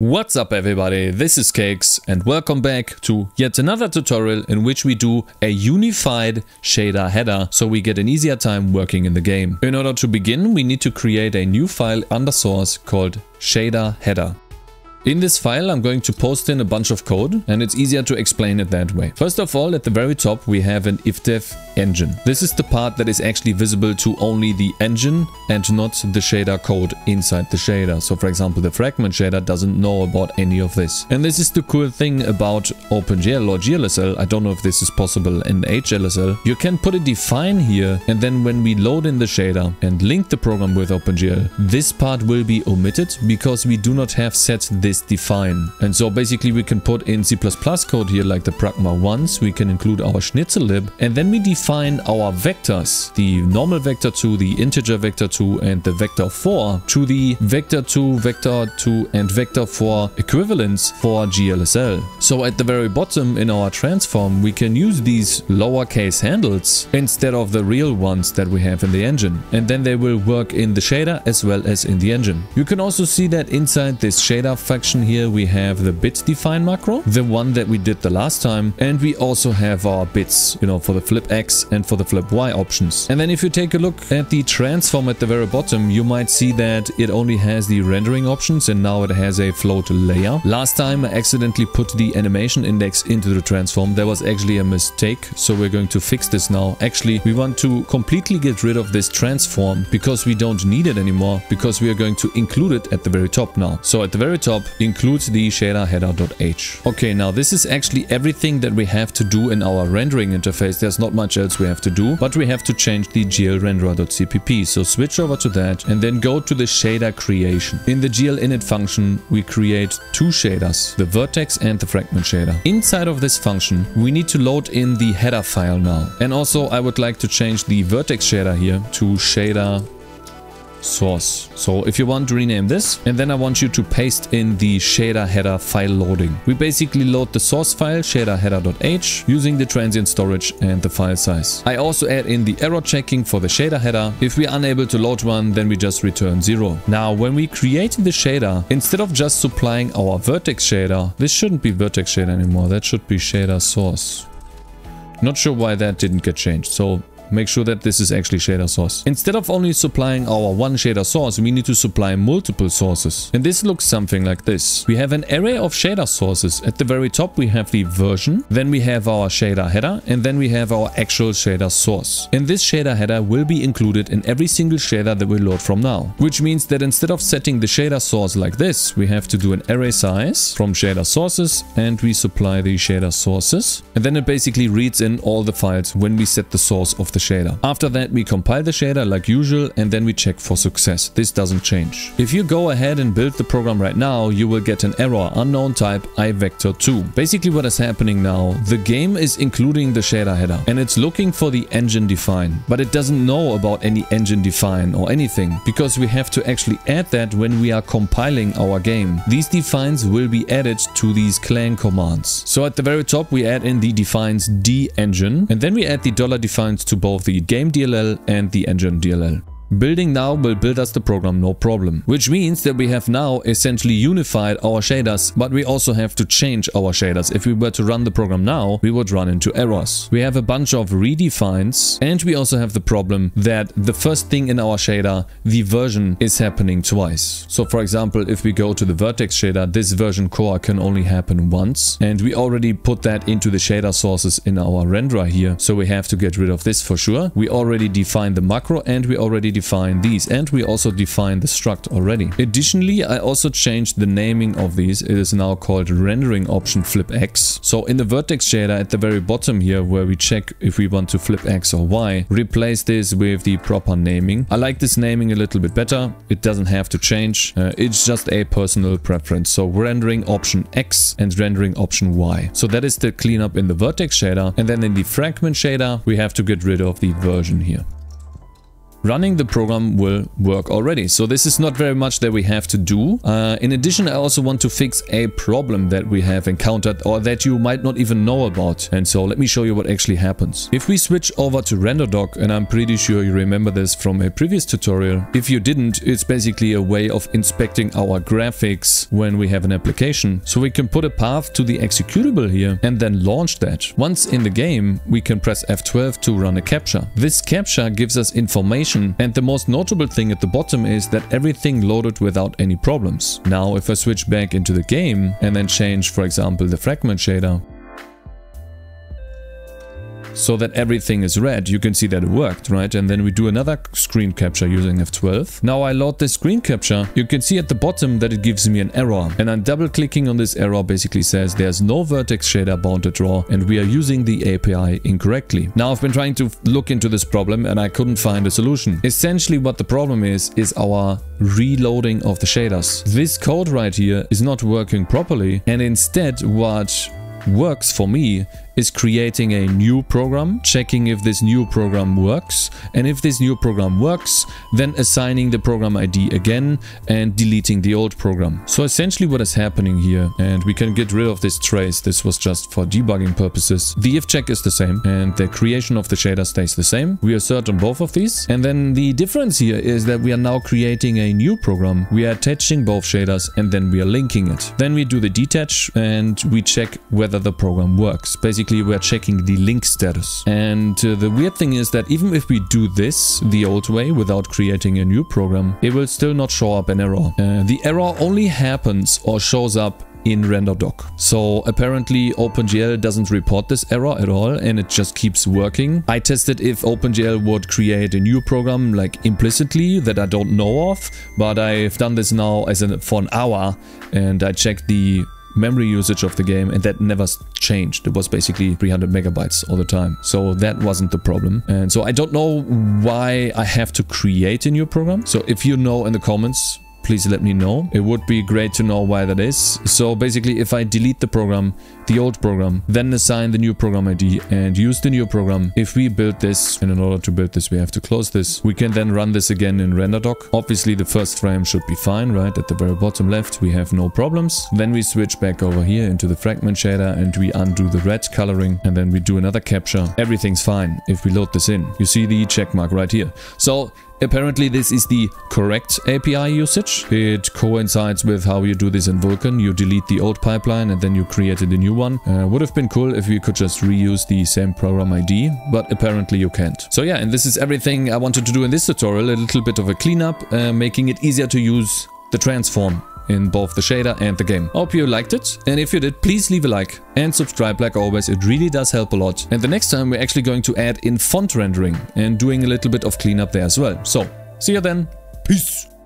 What's up everybody, this is Cakez and welcome back to yet another tutorial in which we do a unified shader header so we get an easier time working in the game. In order to begin we need to create a new file under source called shader header. In this file I'm going to post in a bunch of code and it's easier to explain it that way. First of all at the very top we have an ifdef engine. This is the part that is actually visible to only the engine and not the shader code inside the shader. So for example the fragment shader doesn't know about any of this. And this is the cool thing about OpenGL or GLSL. I don't know if this is possible in HLSL. You can put a define here and then when we load in the shader and link the program with OpenGL this part will be omitted because we do not have set this define. And so basically we can put in C++ code here like the pragma once, we can include our schnitzel lib, and then we define our vectors, the normal vector 2, the integer vector 2 and the vector 4 to the vector 2, vector 2 and vector 4 equivalents for GLSL. So at the very bottom in our transform we can use these lowercase handles instead of the real ones that we have in the engine and then they will work in the shader as well as in the engine. You can also see that inside this shader here we have the bit define macro, the one that we did the last time, and we also have our bits, you know, for the flip X and for the flip Y options. And then if you take a look at the transform at the very bottom, you might see that it only has the rendering options and now it has a float layer. Last time I accidentally put the animation index into the transform. There was actually a mistake, so we're going to fix this now. Actually, we want to completely get rid of this transform because we don't need it anymore because we are going to include it at the very top now. So at the very top, includes the shader header.h. Okay, now this is actually everything that we have to do in our rendering interface. There's not much else we have to do, but we have to change the glrenderer.cpp. So switch over to that and then go to the shader creation. In the glinit function, we create two shaders, the vertex and the fragment shader. Inside of this function, we need to load in the header file now. And also I would like to change the vertex shader here to shader source. So if you want to rename this, and then I want you to paste in the shader header file loading. We basically load the source file shader header.h using the transient storage and the file size. I also add in the error checking for the shader header. If we are unable to load one, then we just return zero. Now, when we create the shader, instead of just supplying our vertex shader, this shouldn't be vertex shader anymore. That should be shader source. Not sure why that didn't get changed. So make sure that this is actually shader source. Instead of only supplying our one shader source, we need to supply multiple sources. And this looks something like this. We have an array of shader sources. At the very top, we have the version, then we have our shader header, and then we have our actual shader source. And this shader header will be included in every single shader that we load from now. Which means that instead of setting the shader source like this, we have to do an array size from shader sources, and we supply the shader sources. And then it basically reads in all the files when we set the source of the the shader. After that we compile the shader like usual and then we check for success. This doesn't change. If you go ahead and build the program right now, you will get an error unknown type ivector2. Basically what is happening now, the game is including the shader header and it's looking for the engine define, but it doesn't know about any engine define or anything because we have to actually add that when we are compiling our game. These defines will be added to these clang commands. So at the very top we add in the defines d engine and then we add the dollar defines to both both the game DLL and the engine DLL. Building now will build us the program no problem. Which means that we have now essentially unified our shaders, but we also have to change our shaders. If we were to run the program now, we would run into errors. We have a bunch of redefines and we also have the problem that the first thing in our shader, the version is happening twice. So for example, if we go to the vertex shader, this version core can only happen once. And we already put that into the shader sources in our renderer here. So we have to get rid of this for sure. We already defined the macro and we already define these and we also define the struct already. Additionally, I also changed the naming of these. It is now called rendering option flip X. So in the vertex shader at the very bottom here where we check if we want to flip X or Y, replace this with the proper naming. I like this naming a little bit better. It doesn't have to change. Uh, it's just a personal preference. So rendering option X and rendering option Y. So that is the cleanup in the vertex shader. And then in the fragment shader, we have to get rid of the version here. Running the program will work already. So this is not very much that we have to do. Uh, in addition, I also want to fix a problem that we have encountered or that you might not even know about. And so let me show you what actually happens. If we switch over to RenderDoc, and I'm pretty sure you remember this from a previous tutorial, if you didn't, it's basically a way of inspecting our graphics when we have an application. So we can put a path to the executable here and then launch that. Once in the game, we can press F12 to run a capture. This capture gives us information and the most notable thing at the bottom is that everything loaded without any problems. Now if I switch back into the game and then change for example the fragment shader so that everything is red. You can see that it worked, right? And then we do another screen capture using F12. Now I load this screen capture. You can see at the bottom that it gives me an error. And I'm double clicking on this error basically says there's no vertex shader bound to draw and we are using the API incorrectly. Now I've been trying to look into this problem and I couldn't find a solution. Essentially what the problem is, is our reloading of the shaders. This code right here is not working properly and instead what works for me is creating a new program, checking if this new program works, and if this new program works, then assigning the program ID again and deleting the old program. So essentially what is happening here, and we can get rid of this trace, this was just for debugging purposes. The if check is the same, and the creation of the shader stays the same. We assert on both of these, and then the difference here is that we are now creating a new program. We are attaching both shaders, and then we are linking it. Then we do the detach, and we check whether the program works. Basically basically we're checking the link status. And uh, the weird thing is that even if we do this the old way without creating a new program, it will still not show up an error. Uh, the error only happens or shows up in RenderDoc. So apparently OpenGL doesn't report this error at all and it just keeps working. I tested if OpenGL would create a new program like implicitly that I don't know of, but I've done this now as an, for an hour and I checked the memory usage of the game and that never changed. It was basically 300 megabytes all the time. So that wasn't the problem. And so I don't know why I have to create a new program. So if you know in the comments, please let me know. It would be great to know why that is. So basically, if I delete the program, the old program, then assign the new program ID and use the new program, if we build this, and in order to build this, we have to close this, we can then run this again in RenderDoc. Obviously, the first frame should be fine, right? At the very bottom left, we have no problems. Then we switch back over here into the fragment shader and we undo the red coloring and then we do another capture. Everything's fine if we load this in. You see the check mark right here. So Apparently this is the correct API usage. It coincides with how you do this in Vulkan. You delete the old pipeline and then you create a new one. Uh, would have been cool if we could just reuse the same program ID, but apparently you can't. So yeah, and this is everything I wanted to do in this tutorial. A little bit of a cleanup, uh, making it easier to use the transform in both the shader and the game. Hope you liked it, and if you did, please leave a like and subscribe like always, it really does help a lot. And the next time we're actually going to add in font rendering and doing a little bit of cleanup there as well. So, see you then, peace!